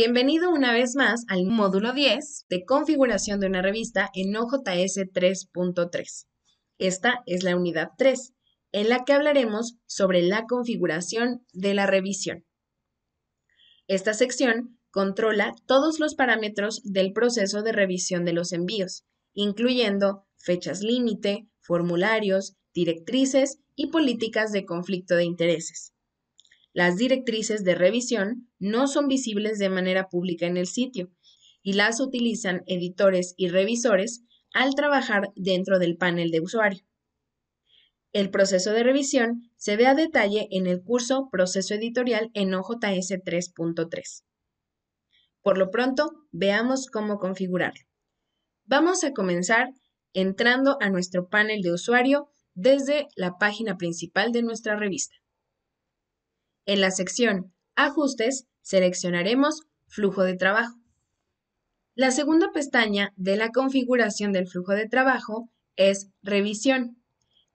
Bienvenido una vez más al módulo 10 de configuración de una revista en OJS 3.3. Esta es la unidad 3, en la que hablaremos sobre la configuración de la revisión. Esta sección controla todos los parámetros del proceso de revisión de los envíos, incluyendo fechas límite, formularios, directrices y políticas de conflicto de intereses. Las directrices de revisión no son visibles de manera pública en el sitio y las utilizan editores y revisores al trabajar dentro del panel de usuario. El proceso de revisión se ve a detalle en el curso Proceso Editorial en OJS 3.3. Por lo pronto, veamos cómo configurarlo. Vamos a comenzar entrando a nuestro panel de usuario desde la página principal de nuestra revista. En la sección Ajustes seleccionaremos Flujo de trabajo. La segunda pestaña de la configuración del flujo de trabajo es Revisión,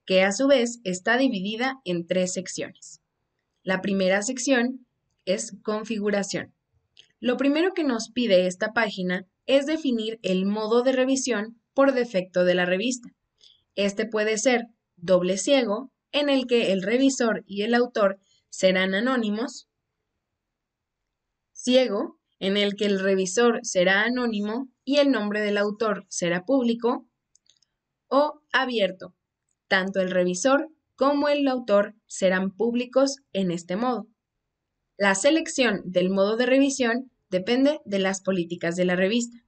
que a su vez está dividida en tres secciones. La primera sección es Configuración. Lo primero que nos pide esta página es definir el modo de revisión por defecto de la revista. Este puede ser doble ciego, en el que el revisor y el autor serán anónimos, ciego, en el que el revisor será anónimo y el nombre del autor será público, o abierto, tanto el revisor como el autor serán públicos en este modo. La selección del modo de revisión depende de las políticas de la revista.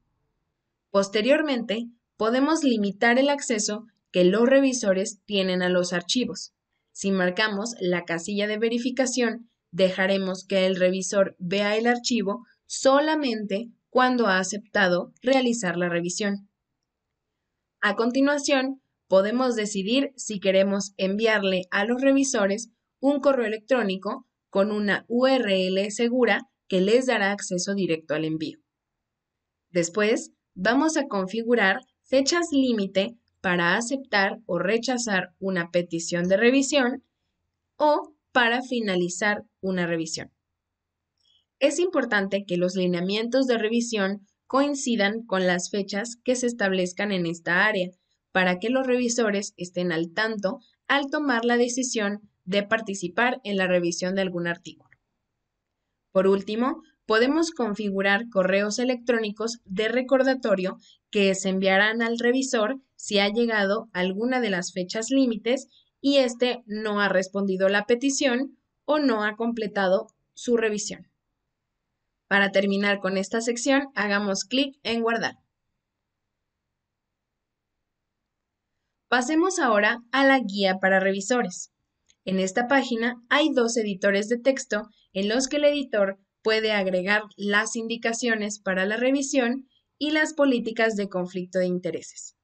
Posteriormente, podemos limitar el acceso que los revisores tienen a los archivos. Si marcamos la casilla de verificación, dejaremos que el revisor vea el archivo solamente cuando ha aceptado realizar la revisión. A continuación, podemos decidir si queremos enviarle a los revisores un correo electrónico con una URL segura que les dará acceso directo al envío. Después, vamos a configurar fechas límite para aceptar o rechazar una petición de revisión o para finalizar una revisión. Es importante que los lineamientos de revisión coincidan con las fechas que se establezcan en esta área para que los revisores estén al tanto al tomar la decisión de participar en la revisión de algún artículo. Por último, podemos configurar correos electrónicos de recordatorio que se enviarán al revisor si ha llegado alguna de las fechas límites y éste no ha respondido la petición o no ha completado su revisión. Para terminar con esta sección, hagamos clic en Guardar. Pasemos ahora a la guía para revisores. En esta página hay dos editores de texto en los que el editor puede agregar las indicaciones para la revisión y las políticas de conflicto de intereses.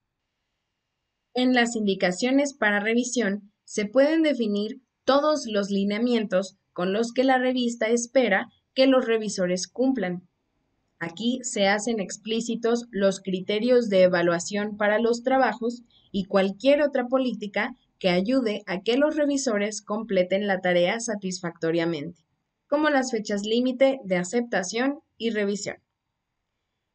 En las indicaciones para revisión se pueden definir todos los lineamientos con los que la revista espera que los revisores cumplan. Aquí se hacen explícitos los criterios de evaluación para los trabajos y cualquier otra política que ayude a que los revisores completen la tarea satisfactoriamente como las fechas límite de aceptación y revisión.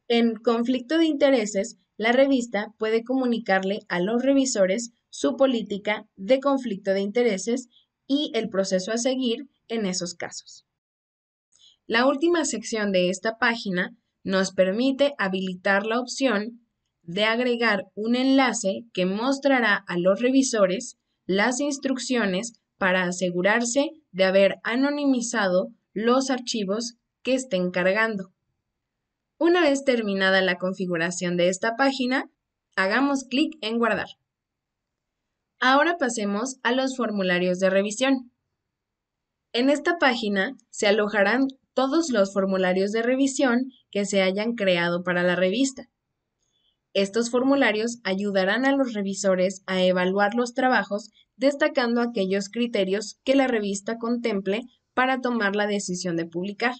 En conflicto de intereses, la revista puede comunicarle a los revisores su política de conflicto de intereses y el proceso a seguir en esos casos. La última sección de esta página nos permite habilitar la opción de agregar un enlace que mostrará a los revisores las instrucciones para asegurarse de haber anonimizado los archivos que estén cargando. Una vez terminada la configuración de esta página, hagamos clic en Guardar. Ahora pasemos a los formularios de revisión. En esta página se alojarán todos los formularios de revisión que se hayan creado para la revista. Estos formularios ayudarán a los revisores a evaluar los trabajos destacando aquellos criterios que la revista contemple para tomar la decisión de publicar.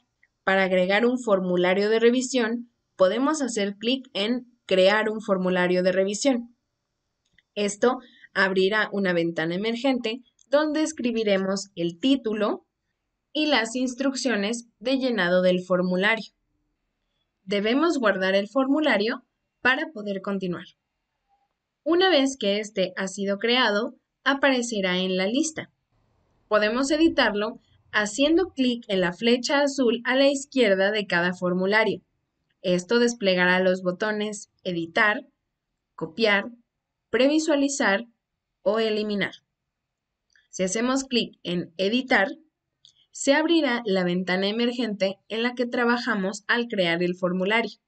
Para agregar un formulario de revisión, podemos hacer clic en Crear un formulario de revisión. Esto abrirá una ventana emergente donde escribiremos el título y las instrucciones de llenado del formulario. debemos guardar el formulario para poder continuar. Una vez que este ha sido creado, aparecerá en la lista. Podemos editarlo haciendo clic en la flecha azul a la izquierda de cada formulario. Esto desplegará los botones Editar, Copiar, Previsualizar o Eliminar. Si hacemos clic en Editar, se abrirá la ventana emergente en la que trabajamos al crear el formulario,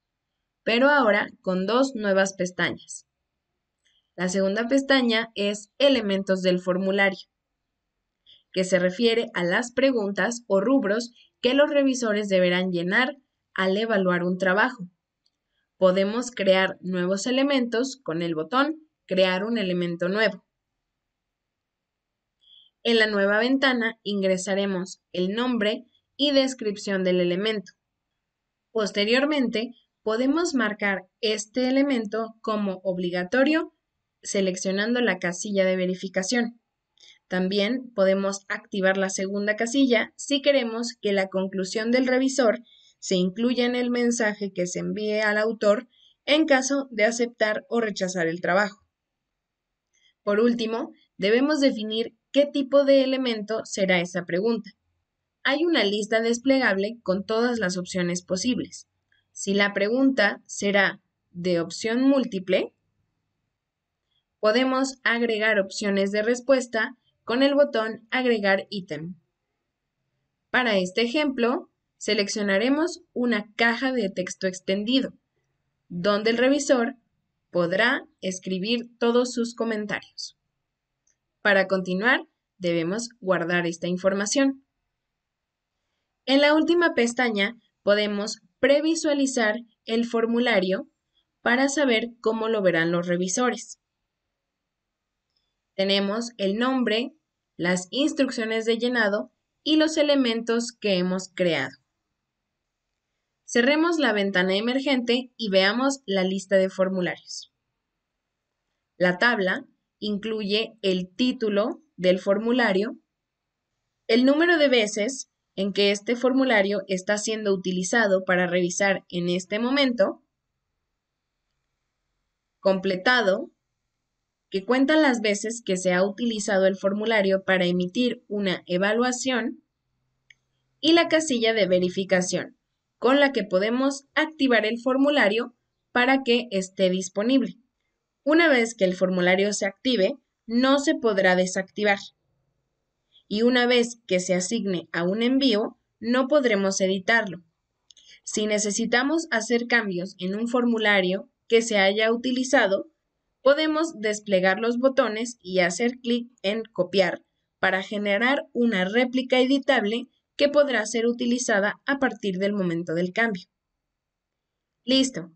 pero ahora con dos nuevas pestañas. La segunda pestaña es Elementos del formulario, que se refiere a las preguntas o rubros que los revisores deberán llenar al evaluar un trabajo. Podemos crear nuevos elementos con el botón Crear un elemento nuevo. En la nueva ventana ingresaremos el nombre y descripción del elemento. Posteriormente, podemos marcar este elemento como obligatorio seleccionando la casilla de verificación. También podemos activar la segunda casilla si queremos que la conclusión del revisor se incluya en el mensaje que se envíe al autor en caso de aceptar o rechazar el trabajo. Por último, debemos definir qué tipo de elemento será esa pregunta. Hay una lista desplegable con todas las opciones posibles. Si la pregunta será de opción múltiple, podemos agregar opciones de respuesta con el botón Agregar ítem. Para este ejemplo, seleccionaremos una caja de texto extendido, donde el revisor podrá escribir todos sus comentarios. Para continuar, debemos guardar esta información. En la última pestaña podemos previsualizar el formulario para saber cómo lo verán los revisores. Tenemos el nombre, las instrucciones de llenado y los elementos que hemos creado. Cerremos la ventana emergente y veamos la lista de formularios. La tabla incluye el título del formulario, el número de veces en que este formulario está siendo utilizado para revisar en este momento, completado, que cuenta las veces que se ha utilizado el formulario para emitir una evaluación, y la casilla de verificación, con la que podemos activar el formulario para que esté disponible. Una vez que el formulario se active, no se podrá desactivar. Y una vez que se asigne a un envío, no podremos editarlo. Si necesitamos hacer cambios en un formulario que se haya utilizado, podemos desplegar los botones y hacer clic en copiar para generar una réplica editable que podrá ser utilizada a partir del momento del cambio. Listo.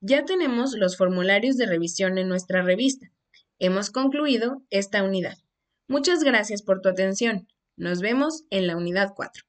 Ya tenemos los formularios de revisión en nuestra revista. Hemos concluido esta unidad. Muchas gracias por tu atención. Nos vemos en la unidad 4.